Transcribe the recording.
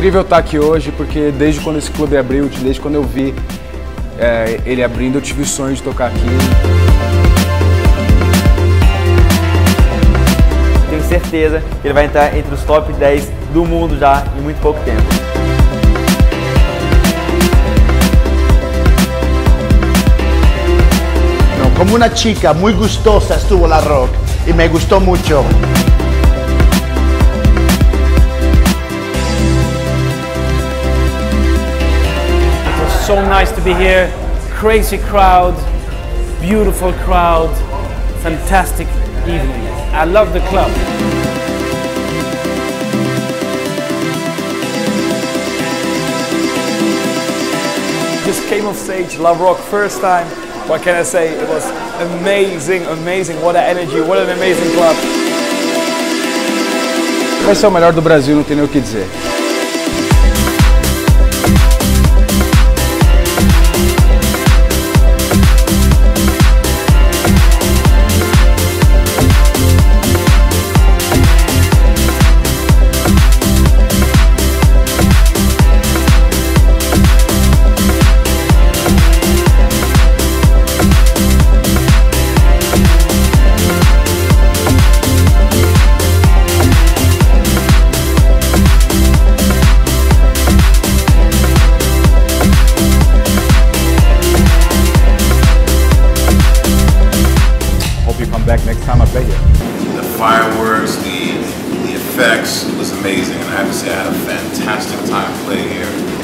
incrível estar aqui hoje, porque desde quando esse clube abriu, desde quando eu vi é, ele abrindo, eu tive o sonho de tocar aqui. Tenho certeza que ele vai entrar entre os top 10 do mundo já em muito pouco tempo. Como una chica muy gustosa estuvo la rock y me gustó mucho. So nice to be here. Crazy crowd, beautiful crowd, fantastic evening. I love the club. Just came off stage, Laroc, first time. What can I say? It was amazing, amazing. What an energy, what an amazing club. Vai ser o melhor do Brasil, não tem nem o que dizer. Back next time I play here. The fireworks, the the effects was amazing, and I have to say I had a fantastic time playing here.